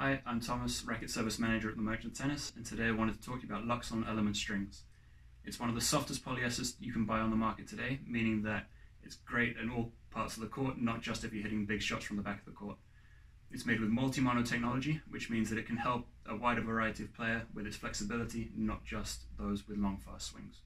Hi, I'm Thomas, Racket Service Manager at the Merchant Tennis, and today I wanted to talk you about Luxilon Element Strings. It's one of the softest polyesters you can buy on the market today, meaning that it's great in all parts of the court, not just if you're hitting big shots from the back of the court. It's made with multi-mono technology, which means that it can help a wider variety of player with its flexibility, not just those with long fast swings.